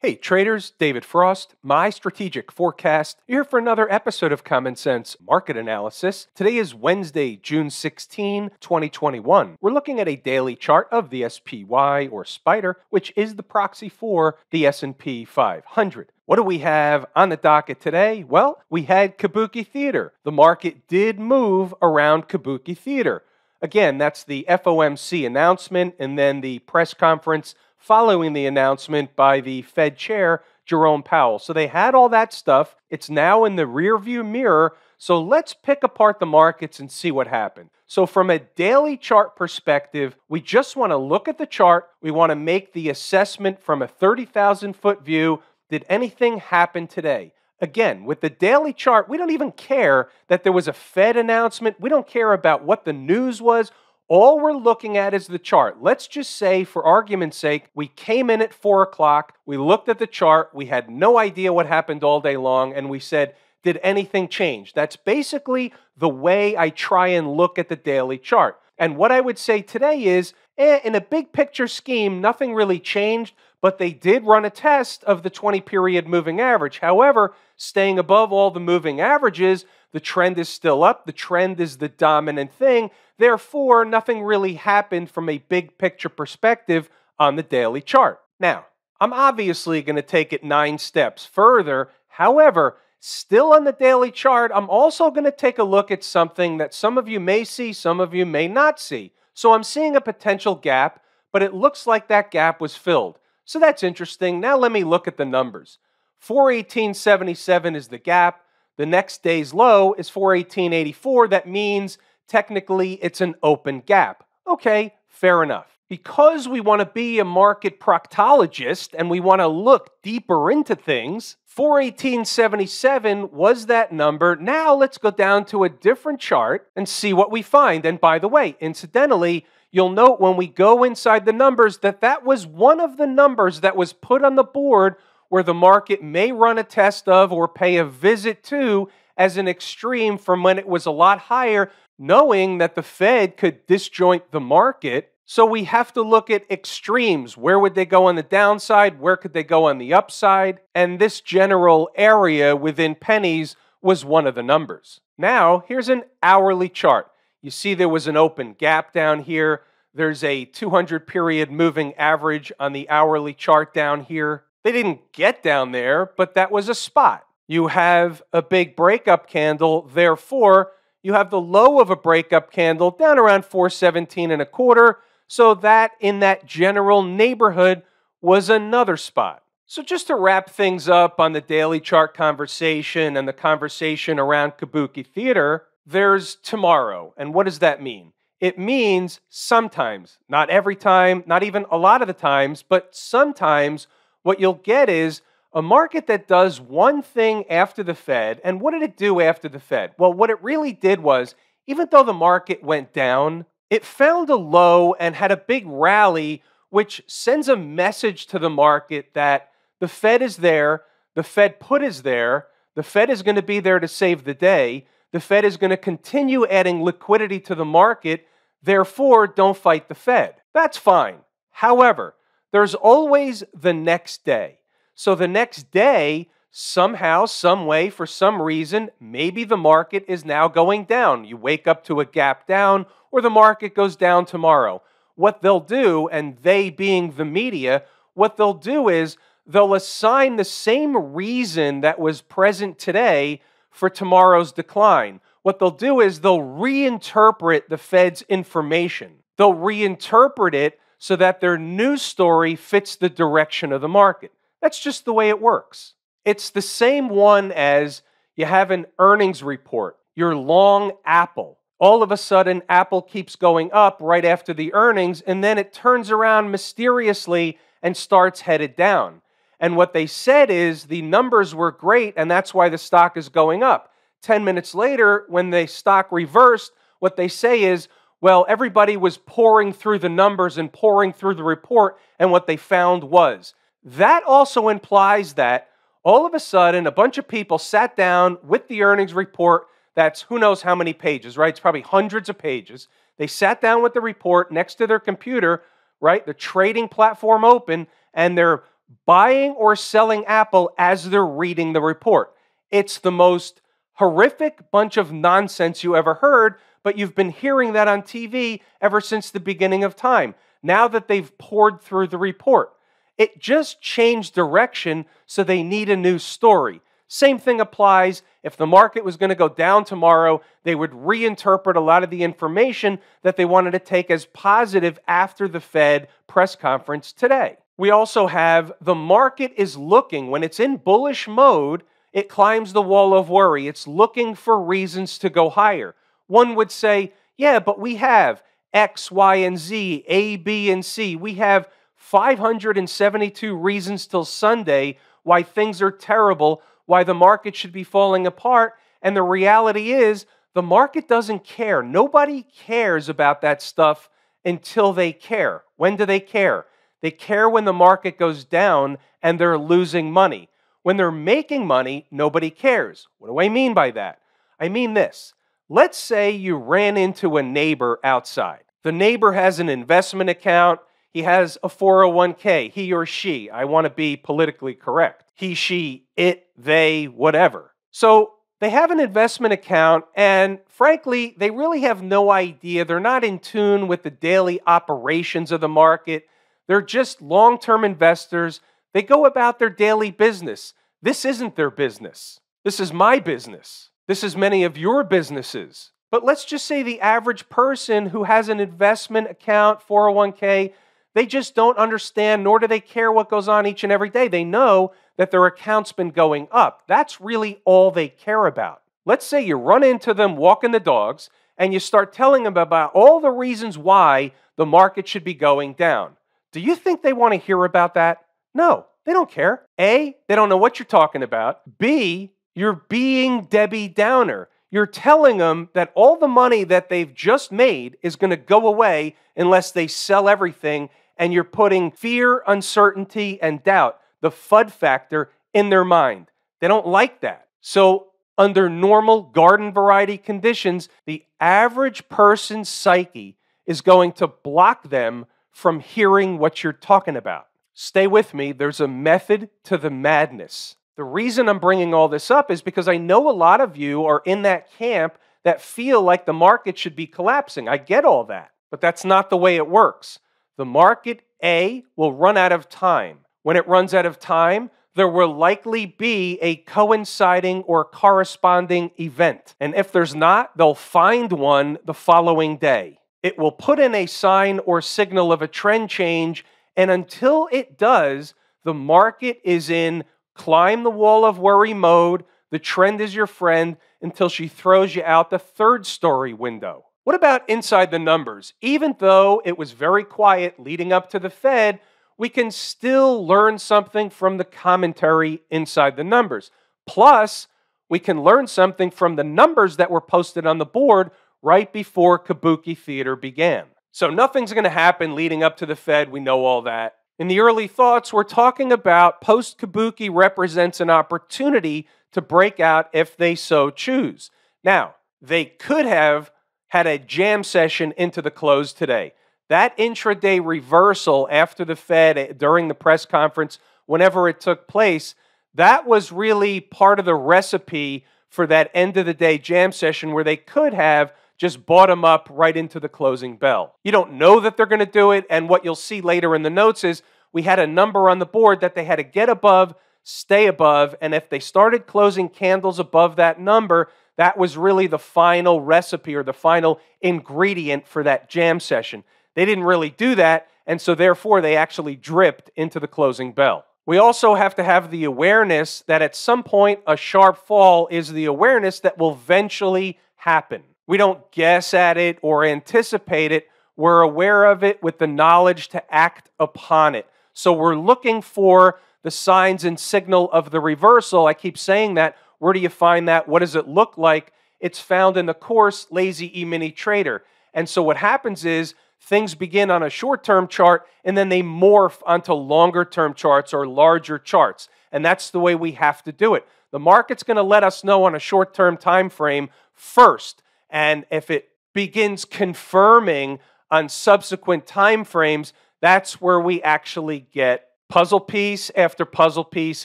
Hey traders, David Frost, my strategic forecast, here for another episode of Common Sense Market Analysis. Today is Wednesday, June 16, 2021. We're looking at a daily chart of the SPY or Spider, which is the proxy for the S&P 500. What do we have on the docket today? Well, we had Kabuki Theater. The market did move around Kabuki Theater. Again, that's the FOMC announcement and then the press conference following the announcement by the Fed chair, Jerome Powell. So they had all that stuff. It's now in the rearview mirror. So let's pick apart the markets and see what happened. So, from a daily chart perspective, we just want to look at the chart. We want to make the assessment from a 30,000 foot view. Did anything happen today? Again, with the daily chart, we don't even care that there was a Fed announcement. We don't care about what the news was. All we're looking at is the chart. Let's just say, for argument's sake, we came in at four o'clock, we looked at the chart, we had no idea what happened all day long, and we said, Did anything change? That's basically the way I try and look at the daily chart. And what I would say today is, eh, in a big picture scheme, nothing really changed, but they did run a test of the 20 period moving average. However, staying above all the moving averages, the trend is still up. The trend is the dominant thing. Therefore, nothing really happened from a big picture perspective on the daily chart. Now, I'm obviously going to take it nine steps further. However, still on the daily chart, I'm also going to take a look at something that some of you may see, some of you may not see. So I'm seeing a potential gap, but it looks like that gap was filled. So that's interesting. Now let me look at the numbers. 418.77 is the gap. The next day's low is 418.84. That means technically it's an open gap. Okay, fair enough. Because we want to be a market proctologist and we want to look deeper into things, 418.77 was that number. Now let's go down to a different chart and see what we find. And by the way, incidentally, you'll note when we go inside the numbers that that was one of the numbers that was put on the board where the market may run a test of or pay a visit to as an extreme from when it was a lot higher, knowing that the Fed could disjoint the market. So we have to look at extremes. Where would they go on the downside? Where could they go on the upside? And this general area within pennies was one of the numbers. Now, here's an hourly chart. You see there was an open gap down here. There's a 200 period moving average on the hourly chart down here. They didn't get down there, but that was a spot. You have a big breakup candle, therefore, you have the low of a breakup candle down around 417 and a quarter. So that in that general neighborhood was another spot. So just to wrap things up on the daily chart conversation and the conversation around Kabuki Theater, there's tomorrow. And what does that mean? It means sometimes, not every time, not even a lot of the times, but sometimes what you'll get is a market that does one thing after the Fed. And what did it do after the Fed? Well, what it really did was, even though the market went down, it found a low and had a big rally, which sends a message to the market that the Fed is there, the Fed put is there, the Fed is going to be there to save the day, the Fed is going to continue adding liquidity to the market, therefore, don't fight the Fed. That's fine. However, there's always the next day. So the next day, somehow, some way, for some reason, maybe the market is now going down. You wake up to a gap down, or the market goes down tomorrow. What they'll do, and they being the media, what they'll do is they'll assign the same reason that was present today for tomorrow's decline. What they'll do is they'll reinterpret the Fed's information. They'll reinterpret it so that their news story fits the direction of the market. That's just the way it works. It's the same one as you have an earnings report, you're long Apple. All of a sudden, Apple keeps going up right after the earnings, and then it turns around mysteriously and starts headed down. And what they said is the numbers were great, and that's why the stock is going up. 10 minutes later, when the stock reversed, what they say is, well, everybody was poring through the numbers and poring through the report, and what they found was that also implies that all of a sudden a bunch of people sat down with the earnings report. That's who knows how many pages, right? It's probably hundreds of pages. They sat down with the report next to their computer, right? The trading platform open, and they're buying or selling Apple as they're reading the report. It's the most horrific bunch of nonsense you ever heard, but you've been hearing that on TV ever since the beginning of time. Now that they've pored through the report, it just changed direction, so they need a new story. Same thing applies if the market was going to go down tomorrow, they would reinterpret a lot of the information that they wanted to take as positive after the Fed press conference today. We also have the market is looking, when it's in bullish mode, it climbs the wall of worry. It's looking for reasons to go higher. One would say, yeah, but we have X, Y, and Z, A, B, and C. We have 572 reasons till Sunday why things are terrible why the market should be falling apart. And the reality is, the market doesn't care. Nobody cares about that stuff until they care. When do they care? They care when the market goes down and they're losing money. When they're making money, nobody cares. What do I mean by that? I mean this. Let's say you ran into a neighbor outside. The neighbor has an investment account he has a 401k, he or she. I want to be politically correct. He, she, it, they, whatever. So they have an investment account, and frankly, they really have no idea. They're not in tune with the daily operations of the market. They're just long term investors. They go about their daily business. This isn't their business. This is my business. This is many of your businesses. But let's just say the average person who has an investment account, 401k, they just don't understand, nor do they care what goes on each and every day. They know that their account's been going up. That's really all they care about. Let's say you run into them walking the dogs and you start telling them about all the reasons why the market should be going down. Do you think they want to hear about that? No, they don't care. A, they don't know what you're talking about. B, you're being Debbie Downer. You're telling them that all the money that they've just made is going to go away unless they sell everything, and you're putting fear, uncertainty, and doubt, the FUD factor, in their mind. They don't like that. So, under normal garden variety conditions, the average person's psyche is going to block them from hearing what you're talking about. Stay with me, there's a method to the madness. The reason I'm bringing all this up is because I know a lot of you are in that camp that feel like the market should be collapsing. I get all that, but that's not the way it works. The market, A, will run out of time. When it runs out of time, there will likely be a coinciding or corresponding event. And if there's not, they'll find one the following day. It will put in a sign or signal of a trend change, and until it does, the market is in climb the wall of worry mode. The trend is your friend until she throws you out the third story window. What about inside the numbers? Even though it was very quiet leading up to the Fed, we can still learn something from the commentary inside the numbers. Plus, we can learn something from the numbers that were posted on the board right before Kabuki Theater began. So, nothing's going to happen leading up to the Fed. We know all that. In the early thoughts, we're talking about post Kabuki represents an opportunity to break out if they so choose. Now, they could have had a jam session into the close today. That intraday reversal after the Fed eh, during the press conference, whenever it took place, that was really part of the recipe for that end of the day jam session where they could have just bottom up right into the closing bell. You don't know that they're going to do it, and what you'll see later in the notes is we had a number on the board that they had to get above, stay above, and if they started closing candles above that number, that was really the final recipe or the final ingredient for that jam session. They didn't really do that, and so therefore they actually dripped into the closing bell. We also have to have the awareness that at some point a sharp fall is the awareness that will eventually happen. We don't guess at it or anticipate it. We're aware of it with the knowledge to act upon it. So we're looking for the signs and signal of the reversal. I keep saying that. Where do you find that? What does it look like? It's found in the course Lazy E Mini Trader. And so what happens is things begin on a short term chart and then they morph onto longer term charts or larger charts. And that's the way we have to do it. The market's going to let us know on a short term time frame first and if it begins confirming on subsequent time frames, that's where we actually get puzzle piece after puzzle piece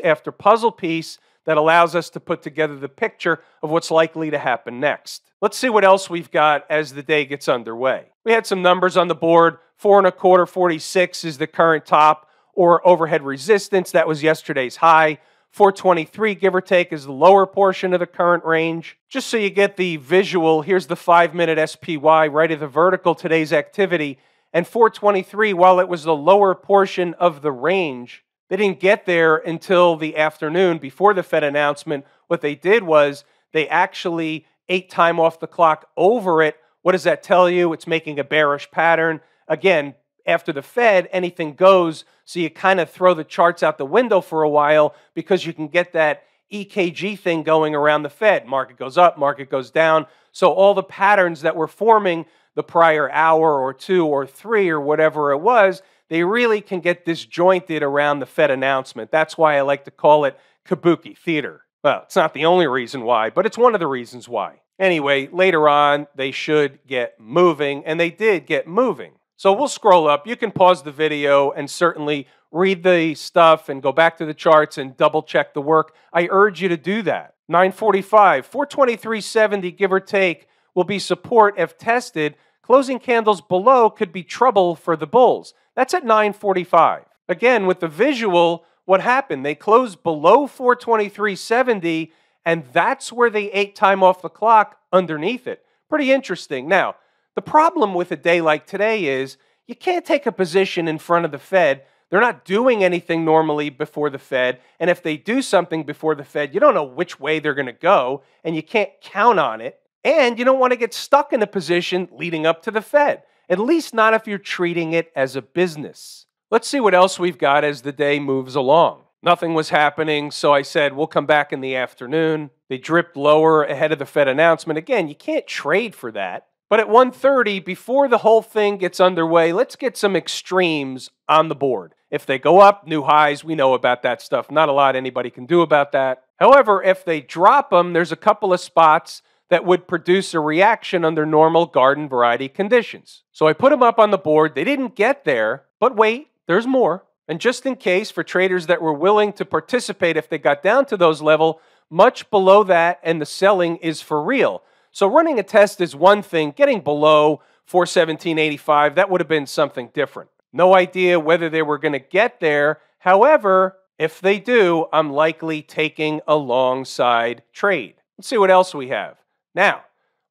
after puzzle piece that allows us to put together the picture of what's likely to happen next. Let's see what else we've got as the day gets underway. We had some numbers on the board. Four and a quarter, 46 is the current top or overhead resistance. That was yesterday's high. 423, give or take, is the lower portion of the current range. Just so you get the visual, here's the five minute SPY right at the vertical today's activity. And 423, while it was the lower portion of the range, they didn't get there until the afternoon before the Fed announcement. What they did was they actually ate time off the clock over it. What does that tell you? It's making a bearish pattern. Again, after the Fed, anything goes. So you kind of throw the charts out the window for a while because you can get that EKG thing going around the Fed. Market goes up, market goes down. So all the patterns that were forming the prior hour or two or three or whatever it was, they really can get disjointed around the Fed announcement. That's why I like to call it kabuki theater. Well, it's not the only reason why, but it's one of the reasons why. Anyway, later on, they should get moving, and they did get moving. So we'll scroll up. You can pause the video and certainly read the stuff and go back to the charts and double check the work. I urge you to do that. 945, 423.70, give or take, will be support if tested. Closing candles below could be trouble for the bulls. That's at 945. Again, with the visual, what happened? They closed below 423.70, and that's where they ate time off the clock underneath it. Pretty interesting. Now, the problem with a day like today is you can't take a position in front of the Fed. They're not doing anything normally before the Fed. And if they do something before the Fed, you don't know which way they're going to go, and you can't count on it. And you don't want to get stuck in a position leading up to the Fed, at least not if you're treating it as a business. Let's see what else we've got as the day moves along. Nothing was happening, so I said we'll come back in the afternoon. They dripped lower ahead of the Fed announcement. Again, you can't trade for that. But at 1:30 before the whole thing gets underway, let's get some extremes on the board. If they go up, new highs, we know about that stuff. Not a lot anybody can do about that. However, if they drop them, there's a couple of spots that would produce a reaction under normal garden variety conditions. So I put them up on the board. They didn't get there, but wait, there's more. And just in case for traders that were willing to participate if they got down to those level, much below that and the selling is for real. So running a test is one thing, getting below 417.85 that would have been something different. No idea whether they were going to get there. However, if they do, I'm likely taking a long side trade. Let's see what else we have. Now,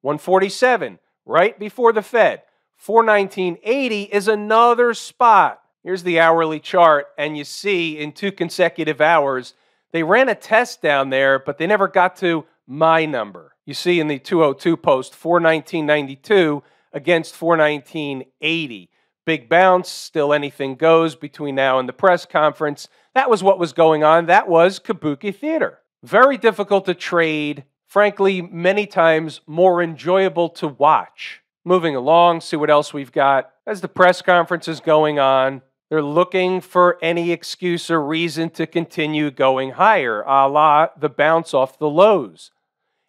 147, right before the Fed. 419.80 is another spot. Here's the hourly chart, and you see in two consecutive hours, they ran a test down there, but they never got to my number. You see in the 202 post, 419.92 against 419.80. Big bounce, still anything goes between now and the press conference. That was what was going on. That was Kabuki Theater. Very difficult to trade frankly, many times more enjoyable to watch. Moving along, see what else we've got. As the press conference is going on, they're looking for any excuse or reason to continue going higher, a la the bounce off the lows.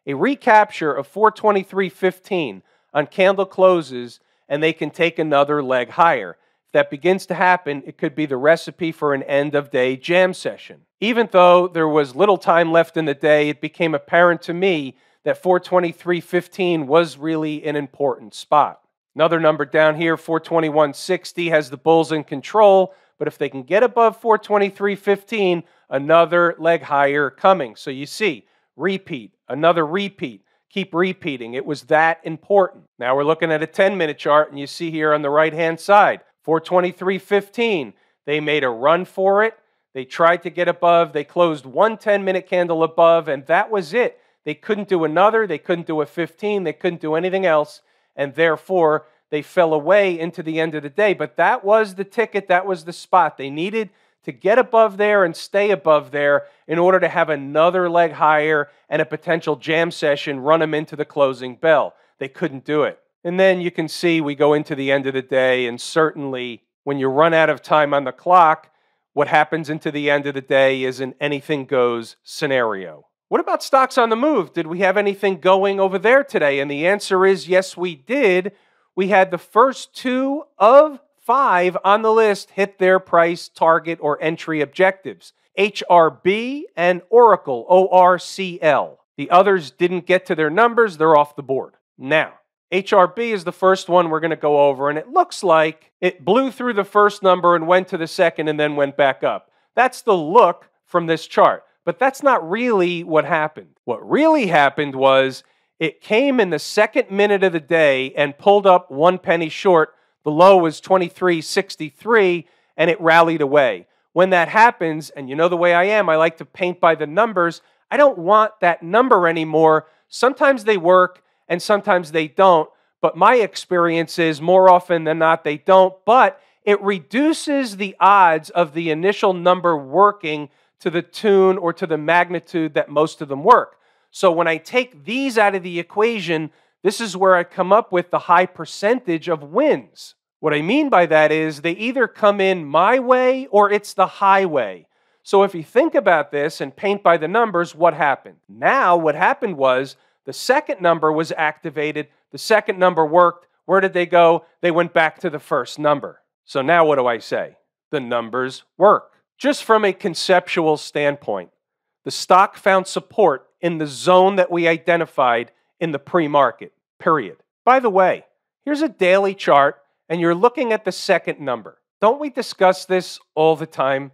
A recapture of 423.15 on candle closes, and they can take another leg higher If that begins to happen, it could be the recipe for an end of day jam session. Even though there was little time left in the day, it became apparent to me that 423.15 was really an important spot. Another number down here, 421.60, has the Bulls in control, but if they can get above 423.15, another leg higher coming. So you see, repeat, another repeat, keep repeating. It was that important. Now we're looking at a 10 minute chart, and you see here on the right hand side, 423.15. They made a run for it. They tried to get above. They closed one 10 minute candle above, and that was it. They couldn't do another. They couldn't do a 15. They couldn't do anything else. And therefore, they fell away into the end of the day. But that was the ticket. That was the spot. They needed to get above there and stay above there in order to have another leg higher and a potential jam session run them into the closing bell. They couldn't do it. And then you can see we go into the end of the day, and certainly when you run out of time on the clock, what happens into the end of the day is an anything goes scenario. What about stocks on the move? Did we have anything going over there today? And the answer is yes, we did. We had the first two of Five on the list hit their price target or entry objectives HRB and Oracle, ORCL. The others didn't get to their numbers, they're off the board. Now, HRB is the first one we're going to go over, and it looks like it blew through the first number and went to the second and then went back up. That's the look from this chart, but that's not really what happened. What really happened was it came in the second minute of the day and pulled up one penny short. The low was 23.63 and it rallied away. When that happens, and you know the way I am, I like to paint by the numbers. I don't want that number anymore. Sometimes they work, and sometimes they don't. But my experience is more often than not, they don't. But it reduces the odds of the initial number working to the tune or to the magnitude that most of them work. So when I take these out of the equation, this is where I come up with the high percentage of wins. What I mean by that is they either come in my way or it's the highway. So if you think about this and paint by the numbers, what happened? Now, what happened was the second number was activated, the second number worked. Where did they go? They went back to the first number. So now what do I say? The numbers work. Just from a conceptual standpoint, the stock found support in the zone that we identified in the pre market, period. By the way, here's a daily chart, and you're looking at the second number. Don't we discuss this all the time?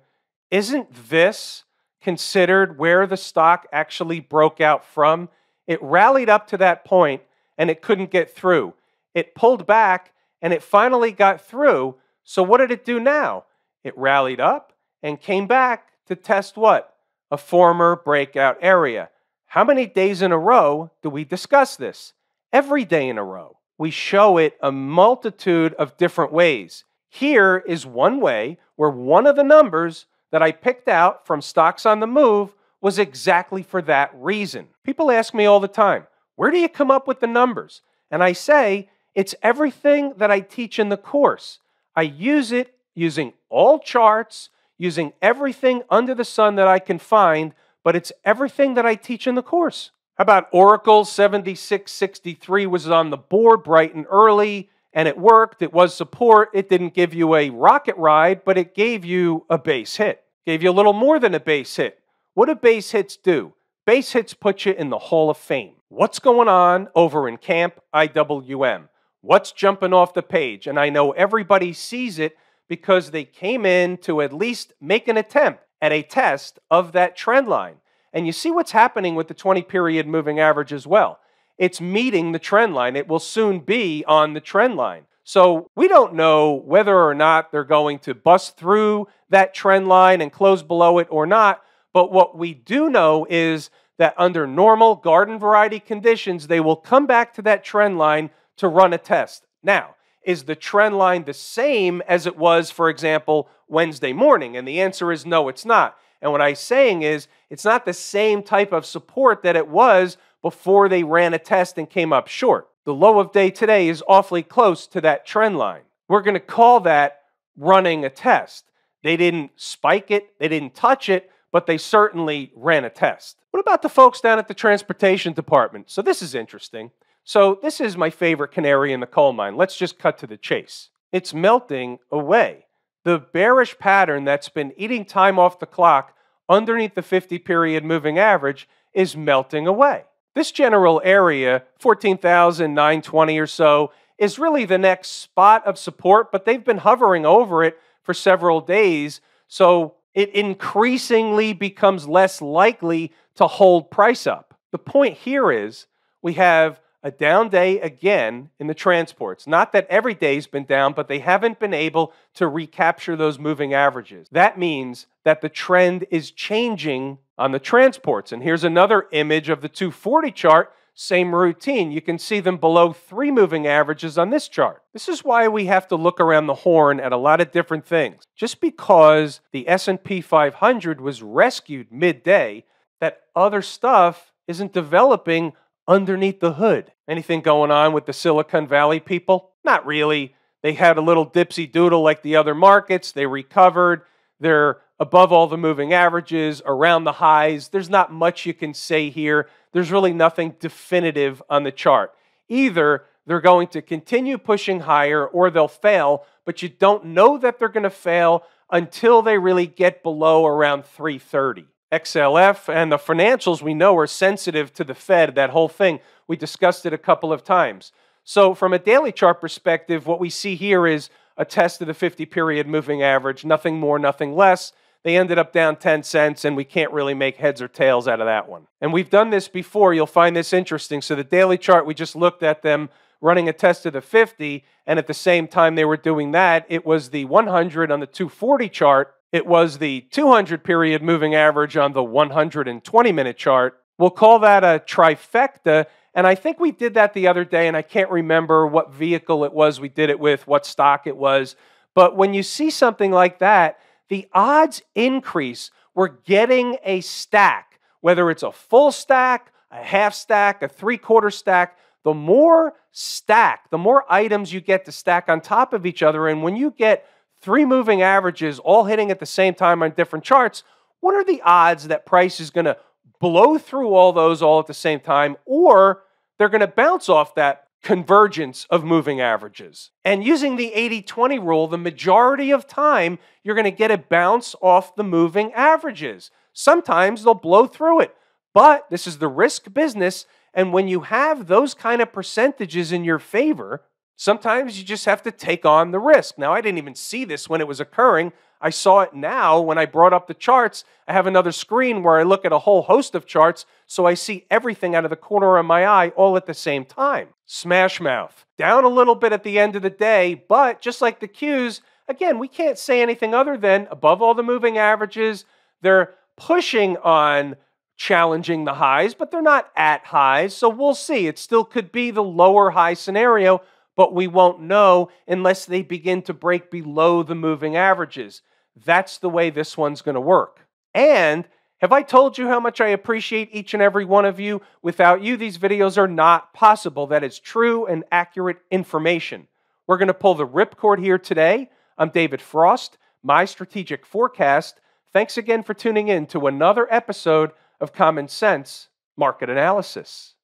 Isn't this considered where the stock actually broke out from? It rallied up to that point and it couldn't get through. It pulled back and it finally got through. So, what did it do now? It rallied up and came back to test what? A former breakout area. How many days in a row do we discuss this? Every day in a row. We show it a multitude of different ways. Here is one way where one of the numbers that I picked out from Stocks on the Move was exactly for that reason. People ask me all the time, where do you come up with the numbers? And I say, it's everything that I teach in the course. I use it using all charts, using everything under the sun that I can find, but it's everything that I teach in the course. How about Oracle 7663 was on the board bright and early, and it worked. It was support. It didn't give you a rocket ride, but it gave you a base hit. Gave you a little more than a base hit. What do base hits do? Base hits put you in the Hall of Fame. What's going on over in Camp IWM? What's jumping off the page? And I know everybody sees it because they came in to at least make an attempt at a test of that trend line. And you see what's happening with the 20 period moving average as well. It's meeting the trend line. It will soon be on the trend line. So we don't know whether or not they're going to bust through that trend line and close below it or not, but what we do know is that under normal garden variety conditions, they will come back to that trend line to run a test. Now, is the trend line the same as it was, for example, Wednesday morning? And the answer is no, it's not. And what I'm saying is, it's not the same type of support that it was before they ran a test and came up short. The low of day today is awfully close to that trend line. We're going to call that running a test. They didn't spike it, they didn't touch it, but they certainly ran a test. What about the folks down at the transportation department? So this is interesting. So this is my favorite canary in the coal mine. Let's just cut to the chase. It's melting away. The bearish pattern that's been eating time off the clock underneath the 50 period moving average is melting away. This general area, 14,920 or so, is really the next spot of support, but they've been hovering over it for several days. So it increasingly becomes less likely to hold price up. The point here is we have a down day again in the transports. Not that every day's been down, but they haven't been able to recapture those moving averages. That means that the trend is changing on the transports. And here's another image of the 240 chart same routine. You can see them below three moving averages on this chart. This is why we have to look around the horn at a lot of different things. Just because the S&P 500 was rescued midday, that other stuff isn't developing underneath the hood. Anything going on with the Silicon Valley people? Not really. They had a little dipsy doodle like the other markets. They recovered. They're above all the moving averages, around the highs. There's not much you can say here there's really nothing definitive on the chart. Either they're going to continue pushing higher or they'll fail, but you don't know that they're going to fail until they really get below around 330. XLF and the financials we know are sensitive to the Fed, that whole thing. We discussed it a couple of times. So, from a daily chart perspective, what we see here is a test of the 50 period moving average, nothing more, nothing less. They ended up down 10 cents, and we can't really make heads or tails out of that one. And we've done this before. You'll find this interesting. So, the daily chart, we just looked at them running a test of the 50, and at the same time they were doing that, it was the 100 on the 240 chart, it was the 200 period moving average on the 120 minute chart. We'll call that a trifecta, and I think we did that the other day, and I can't remember what vehicle it was we did it with, what stock it was. But when you see something like that, the odds increase. We're getting a stack, whether it's a full stack, a half stack, a three quarter stack. The more stack, the more items you get to stack on top of each other. And when you get three moving averages all hitting at the same time on different charts, what are the odds that price is going to blow through all those all at the same time, or they're going to bounce off that convergence of moving averages. And using the 80 20 rule, the majority of time, you're going to get a bounce off the moving averages. Sometimes they'll blow through it, but this is the risk business. And when you have those kind of percentages in your favor, sometimes you just have to take on the risk. Now, I didn't even see this when it was occurring. I saw it now when I brought up the charts. I have another screen where I look at a whole host of charts, so I see everything out of the corner of my eye all at the same time. Smash Mouth, down a little bit at the end of the day, but just like the cues, again, we can't say anything other than above all the moving averages, they're pushing on challenging the highs, but they're not at highs, so we'll see. It still could be the lower high scenario but we won't know unless they begin to break below the moving averages. That's the way this one's going to work. And have I told you how much I appreciate each and every one of you? Without you, these videos are not possible. That is true and accurate information. We're going to pull the ripcord here today. I'm David Frost, my strategic forecast. Thanks again for tuning in to another episode of Common Sense Market Analysis.